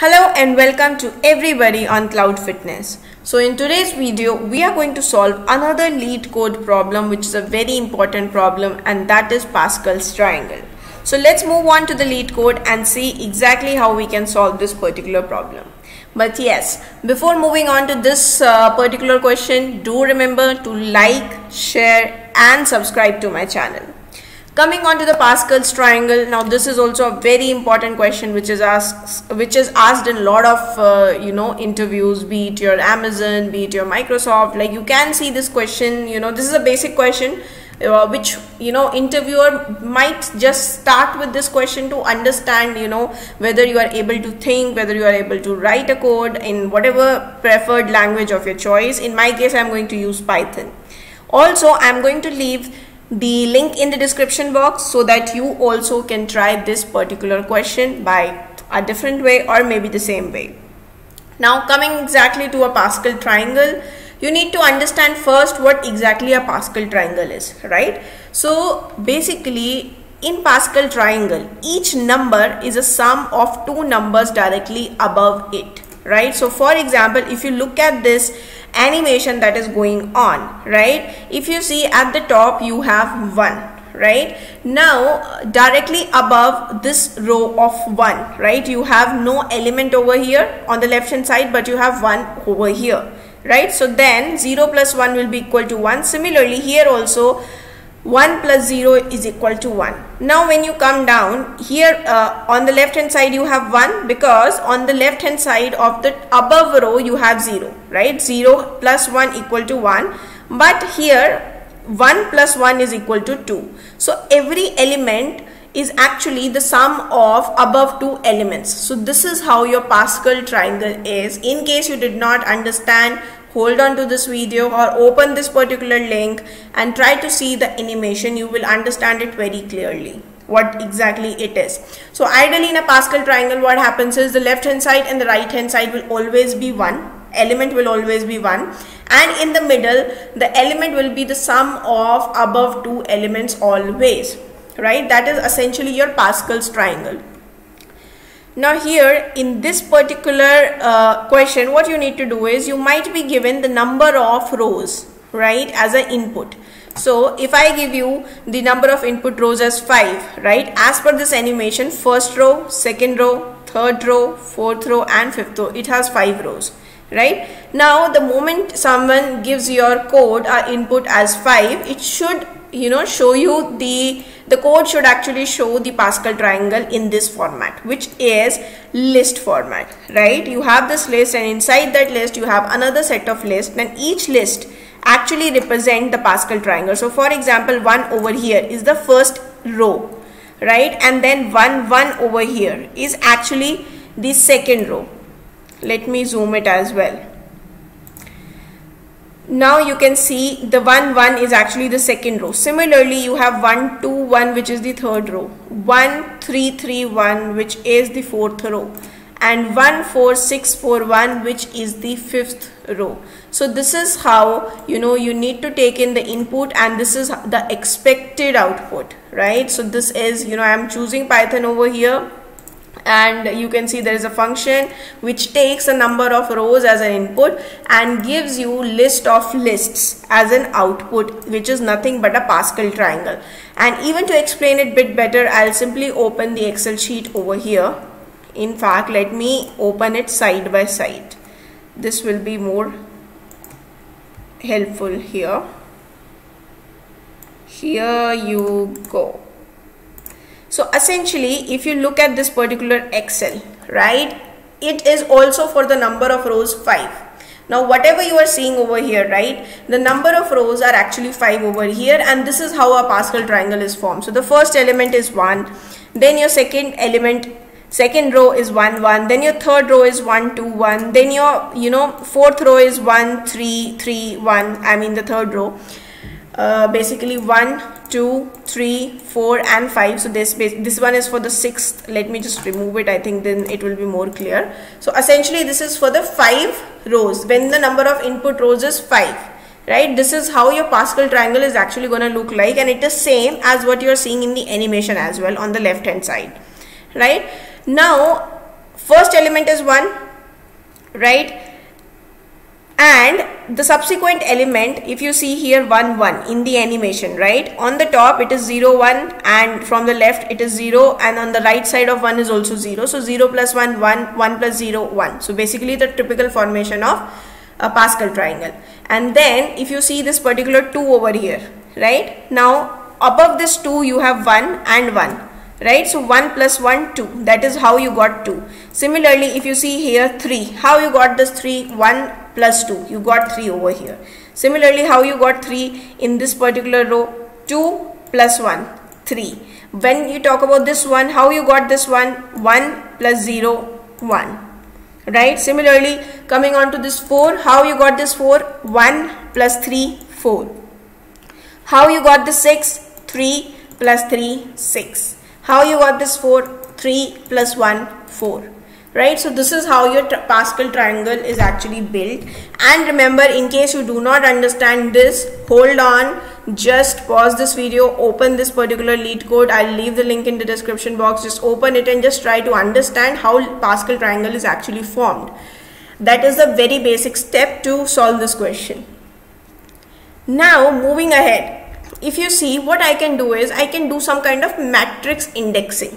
Hello and welcome to everybody on Cloud Fitness. So in today's video, we are going to solve another LeetCode problem which is a very important problem and that is Pascal's triangle. So let's move on to the LeetCode and see exactly how we can solve this particular problem. But yes, before moving on to this uh, particular question, do remember to like, share and subscribe to my channel. Coming on to the Pascal's triangle, now this is also a very important question which is asked, which is asked in a lot of uh, you know interviews, be it your Amazon, be it your Microsoft. Like you can see this question, you know, this is a basic question uh, which you know interviewer might just start with this question to understand you know whether you are able to think whether you are able to write a code in whatever preferred language of your choice in my case i'm going to use python also i'm going to leave the link in the description box so that you also can try this particular question by a different way or maybe the same way. Now coming exactly to a Pascal triangle, you need to understand first what exactly a Pascal triangle is, right? So basically in Pascal triangle, each number is a sum of two numbers directly above it, right? So for example, if you look at this animation that is going on right? If you see at the top you have 1 right? Now directly above this row of 1 right? You have no element over here on the left hand side but you have 1 over here right? So then 0 plus 1 will be equal to 1 similarly here also 1 plus 0 is equal to 1. Now when you come down here uh, on the left hand side you have 1 because on the left hand side of the above row you have 0 right 0 plus 1 equal to 1 but here 1 plus 1 is equal to 2. So every element is actually the sum of above two elements. So this is how your Pascal triangle is. In case you did not understand hold on to this video or open this particular link and try to see the animation you will understand it very clearly what exactly it is. So ideally in a pascal triangle what happens is the left hand side and the right hand side will always be one element will always be one and in the middle the element will be the sum of above two elements always right? That is essentially your pascal's triangle now here in this particular uh, question what you need to do is you might be given the number of rows right as an input. So if I give you the number of input rows as 5 right as per this animation first row, second row, third row, fourth row and fifth row it has 5 rows right. Now the moment someone gives your code or input as 5 it should you know show you the the code should actually show the Pascal triangle in this format which is list format right? You have this list and inside that list you have another set of list and each list actually represent the Pascal triangle. So for example one over here is the first row right? And then one one over here is actually the second row. Let me zoom it as well now you can see the 1 1 is actually the second row. Similarly you have 1 2 1 which is the third row. 1 3 3 1 which is the fourth row. And 1 4 6 4 1 which is the fifth row. So this is how you know you need to take in the input and this is the expected output right? So this is you know i'm choosing python over here and you can see there is a function which takes a number of rows as an input and gives you list of lists as an output which is nothing but a Pascal triangle. And even to explain it bit better I'll simply open the excel sheet over here. In fact let me open it side by side. This will be more helpful here. Here you go so essentially, if you look at this particular Excel, right, it is also for the number of rows 5. Now whatever you are seeing over here, right, the number of rows are actually 5 over here and this is how a Pascal triangle is formed. So the first element is 1, then your second element second row is 1 1 then your third row is 1 2 1 then your you know fourth row is 1 3 3 1 i mean the third row uh, basically 1 2 3 4 and 5 so this this one is for the sixth. Let me just remove it. I think then it will be more clear. So essentially this is for the five rows. When the number of input rows is 5 right? This is how your pascal triangle is actually going to look like. And it is same as what you are seeing in the animation as well on the left hand side right? Now first element is 1 right and the subsequent element if you see here 1 1 in the animation right? On the top it is 0 1 and from the left it is 0 and on the right side of 1 is also 0 so 0 plus 1 1 1 plus 0 1 so basically the typical formation of a Pascal triangle. And then if you see this particular 2 over here right? Now above this 2 you have 1 and 1 right? So 1 plus 1 2 that is how you got 2 similarly if you see here 3 how you got this 3 1 plus 2 you got 3 over here. Similarly how you got 3 in this particular row? 2 plus 1 3 when you talk about this one how you got this one? 1 plus 0 1 right? Similarly coming on to this 4 how you got this 4 1 plus 3 4 how you got this 6 3 plus 3 6 how you got this 4? 3 plus 1, 4 right? So this is how your pascal triangle is actually built. And remember in case you do not understand this hold on. Just pause this video open this particular LeetCode i'll leave the link in the description box. Just open it and just try to understand how pascal triangle is actually formed. That is the very basic step to solve this question. Now moving ahead. If you see what I can do is I can do some kind of matrix indexing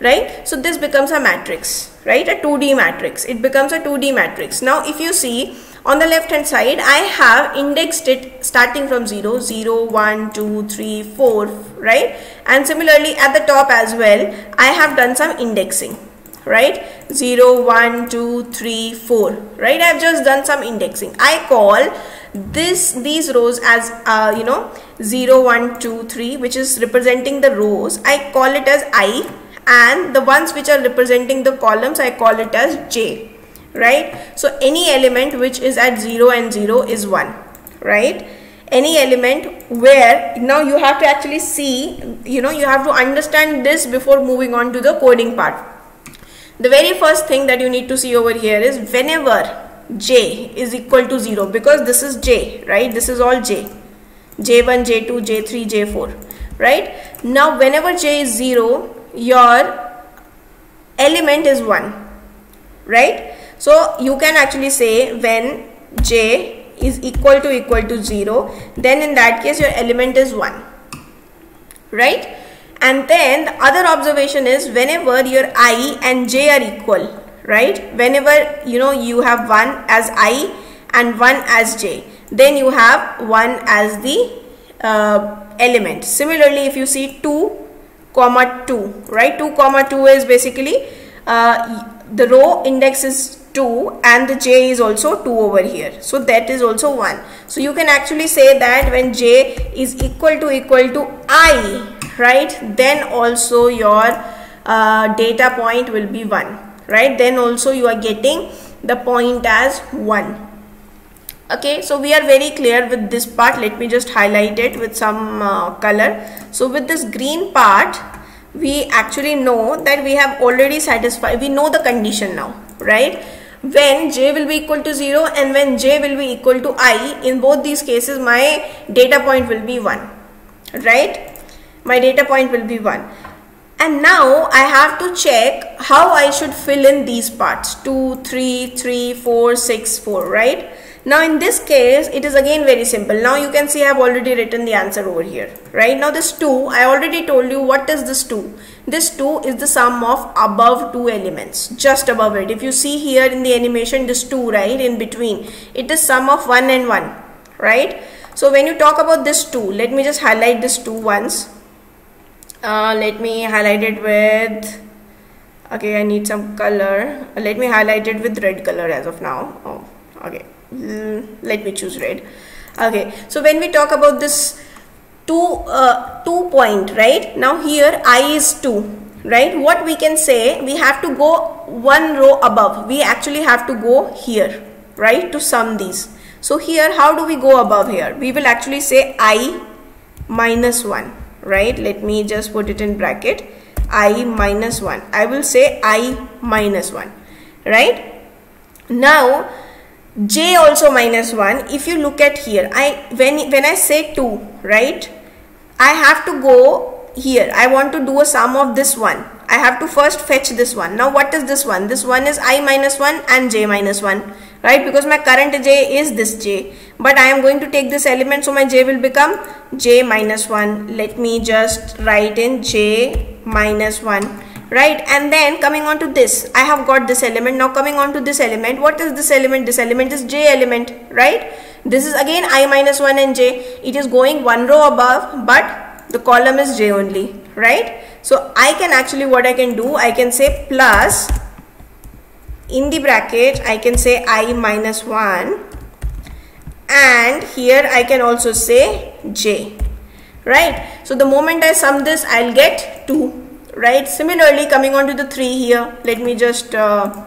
right? So this becomes a matrix right? A 2d matrix. It becomes a 2d matrix. Now if you see on the left hand side I have indexed it starting from 0 0 1 2 3 4 right? And similarly at the top as well I have done some indexing right? 0 1 2 3 4 right? I've just done some indexing. I call this these rows as uh, you know 0 1 2 3 which is representing the rows. I call it as I and the ones which are representing the columns I call it as J right? So any element which is at 0 and 0 is 1 right? Any element where now you have to actually see you know you have to understand this before moving on to the coding part. The very first thing that you need to see over here is whenever j is equal to 0 because this is j right? This is all j. J1 j2 j3 j4 right? Now whenever j is 0 your element is 1 right? So you can actually say when j is equal to equal to 0 then in that case your element is 1 right? And then the other observation is whenever your i and j are equal right? Whenever you know you have one as i and one as j then you have one as the uh, element. Similarly if you see 2 comma 2 right? 2 comma 2 is basically uh, the row index is 2 and the j is also 2 over here. So that is also 1 so you can actually say that when j is equal to equal to i right? Then also your uh, data point will be 1 right? Then also you are getting the point as 1 okay so we are very clear with this part. Let me just highlight it with some uh, color. So with this green part we actually know that we have already satisfied we know the condition now right? When j will be equal to 0 and when j will be equal to i in both these cases my data point will be 1 right? My data point will be 1 and now I have to check how I should fill in these parts. 2 3 3 4 6 4 right now in this case it is again very simple. Now you can see I have already written the answer over here right? Now this 2 I already told you what is this 2 this 2 is the sum of above two elements just above it. If you see here in the animation this 2 right in between it is sum of 1 and 1 right? So when you talk about this 2 let me just highlight this 2 once. Uh, let me highlight it with okay I need some color. Let me highlight it with red color as of now. Oh okay let me choose red. Okay so when we talk about this two uh, two point right? Now here i is 2 right? What we can say we have to go one row above. We actually have to go here right to sum these. So here how do we go above here? We will actually say i minus 1 right? Let me just put it in bracket. I minus 1 i will say i minus 1 right? Now j also minus 1 if you look at here i when when i say 2 right i have to go here i want to do a sum of this one I have to first fetch this one. Now what is this one? This one is i minus 1 and j minus 1, right? Because my current j is this j. But I am going to take this element, so my j will become j minus 1. Let me just write in j minus 1 right? And then coming on to this. I have got this element. Now coming on to this element. What is this element? This element is j element. Right? This is again i minus 1 and j. It is going one row above but the column is j only. Right? So i can actually what i can do i can say plus in the bracket i can say i minus 1 and here i can also say j. Right? So the moment i sum this i'll get 2 right? Similarly coming on to the 3 here let me just uh,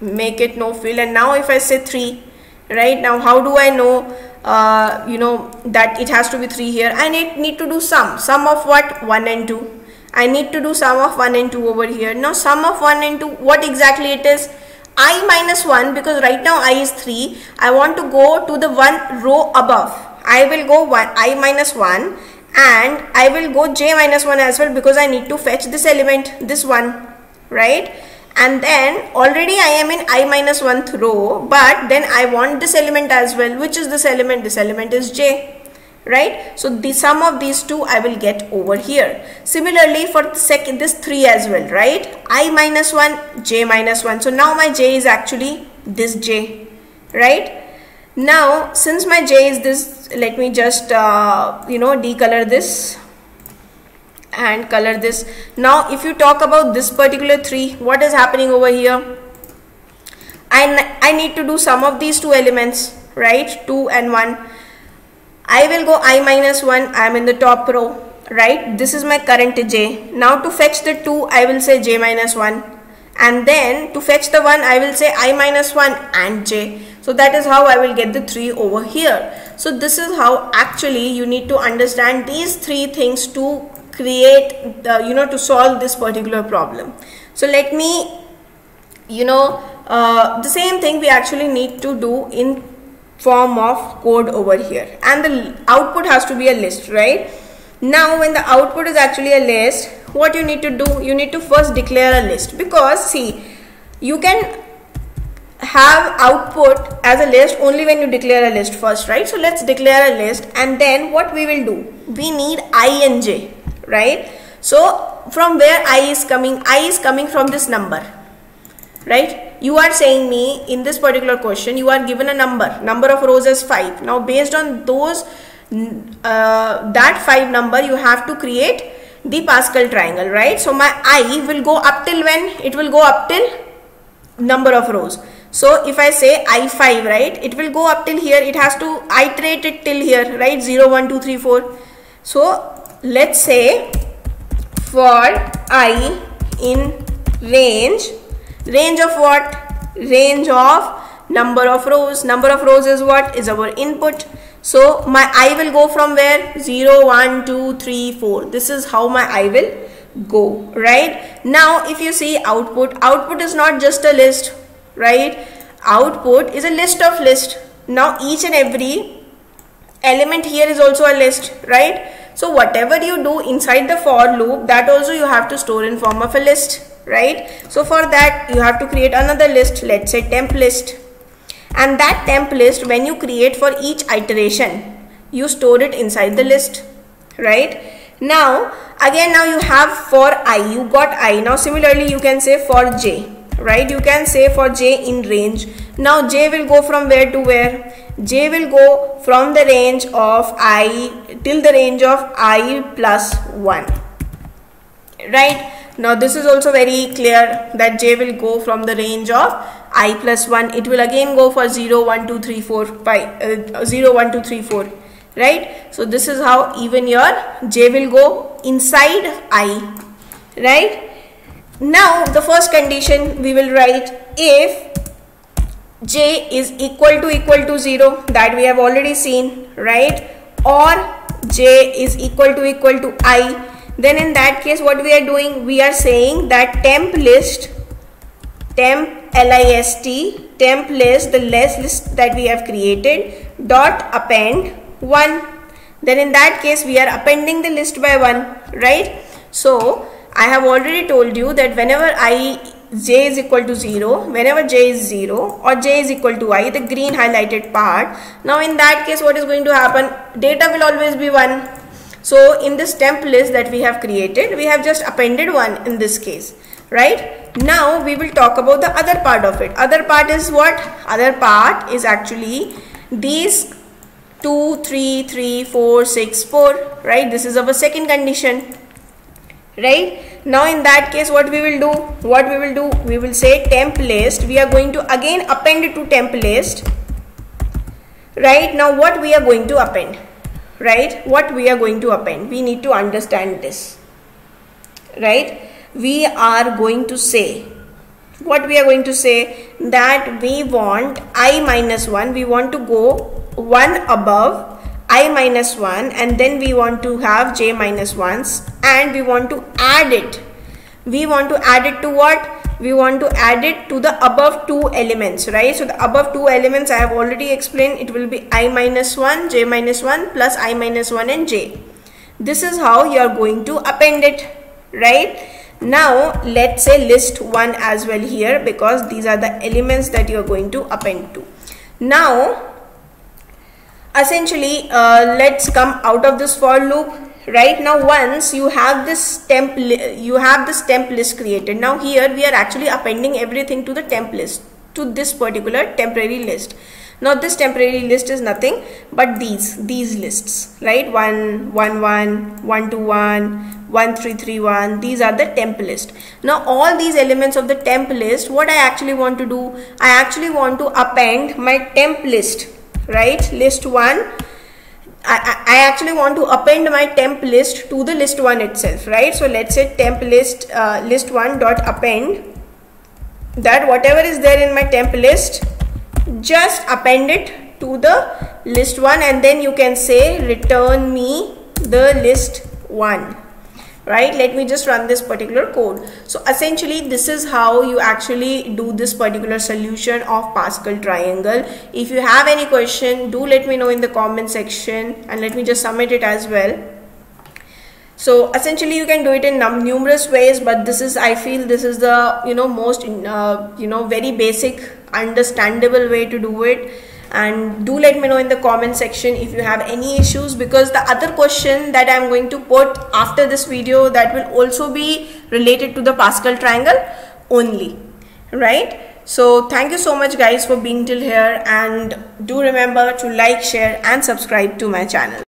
make it no fill and now if I say 3 right? Now how do I know uh, you know that it has to be 3 here? I need, need to do sum. Sum of what? 1 and 2 I need to do sum of 1 and 2 over here. Now sum of 1 and 2 what exactly it is? I minus 1 because right now i is 3 I want to go to the one row above. I will go 1 i minus 1 and I will go j minus 1 as well because I need to fetch this element this one right? And then already I am in i minus 1th row but then I want this element as well. Which is this element? This element is j right? So the sum of these two I will get over here. Similarly for the second this 3 as well right? I minus 1 j minus 1 so now my j is actually this j right now since my j is this let me just uh, you know decolor this and color this. Now if you talk about this particular tree what is happening over here? I, I need to do sum of these two elements right? 2 and 1 I will go i minus 1 I am in the top row right? This is my current j. Now to fetch the 2 I will say j minus 1 and then to fetch the 1 I will say i minus 1 and j so that is how I will get the 3 over here. So this is how actually you need to understand these three things to create the, you know, to solve this particular problem. So let me, you know, uh, the same thing we actually need to do in form of code over here and the output has to be a list, right? Now when the output is actually a list, what you need to do, you need to first declare a list because see, you can have output as a list only when you declare a list first right? So let's declare a list and then what we will do? We need i and j right? So from where i is coming? I is coming from this number right? You are saying me in this particular question you are given a number. Number of rows is 5 now based on those uh, that 5 number you have to create the Pascal triangle right? So my i will go up till when? It will go up till number of rows so if I say I5, right, it will go up till here. It has to iterate it till here, right? 0, 1, 2, 3, 4. So let's say for I in range, range of what? Range of number of rows. Number of rows is what? Is our input. So my I will go from where? 0, 1, 2, 3, 4. This is how my I will go, right? Now if you see output, output is not just a list right? Output is a list of list. Now each and every element here is also a list right? So whatever you do inside the for loop that also you have to store in form of a list right? So for that you have to create another list let's say temp list. And that temp list when you create for each iteration you store it inside the list right? Now again now you have for i you got i. Now similarly you can say for j right? You can say for j in range. Now j will go from where to where? J will go from the range of i till the range of i plus 1 right? Now this is also very clear that j will go from the range of i plus 1 it will again go for 0 1 2 3 4 5 uh, 0 1 2 3 4 right? So this is how even your j will go inside i. Right now the first condition we will write if j is equal to equal to 0 that we have already seen right? Or j is equal to equal to i. Then in that case what we are doing? We are saying that temp list temp list temp list the list list that we have created dot append 1 then in that case we are appending the list by 1 right? So I have already told you that whenever i j is equal to 0, whenever j is 0 or j is equal to i, the green highlighted part, now in that case what is going to happen? Data will always be 1. So in this temp list that we have created, we have just appended 1 in this case, right? Now we will talk about the other part of it. Other part is what? Other part is actually these 2, 3, 3, 4, 6, 4, right? This is our second condition, right? now in that case what we will do? What we will do? We will say temp list. We are going to again append it to temp list right? Now what we are going to append right? What we are going to append. We need to understand this right? We are going to say what we are going to say? That we want i minus 1 we want to go one above i minus 1 and then we want to have j minus 1s and we want to add it. We want to add it to what? We want to add it to the above two elements right? So the above two elements i have already explained. It will be i minus 1 j minus 1 plus i minus 1 and j. This is how you are going to append it right? Now let's say list 1 as well here because these are the elements that you are going to append to. Now essentially uh, let's come out of this for loop. Right now once you have this temp you have this temp list created now here we are actually appending everything to the temp list to this particular temporary list. Now this temporary list is nothing but these these lists right? 1 1 1 1 2 1 1 3 3 1 these are the temp list. Now all these elements of the temp list what i actually want to do? I actually want to append my temp list right? List 1 I, I actually want to append my temp list to the list 1 itself right? So let's say temp list uh, list 1 dot append that whatever is there in my temp list just append it to the list 1 and then you can say return me the list 1 right? Let me just run this particular code. So essentially this is how you actually do this particular solution of Pascal triangle. If you have any question do let me know in the comment section and let me just submit it as well. So essentially you can do it in numerous ways but this is i feel this is the you know most uh, you know very basic understandable way to do it and do let me know in the comment section if you have any issues because the other question that I'm going to put after this video that will also be related to the Pascal triangle only right? So thank you so much guys for being till here. And do remember to like share and subscribe to my channel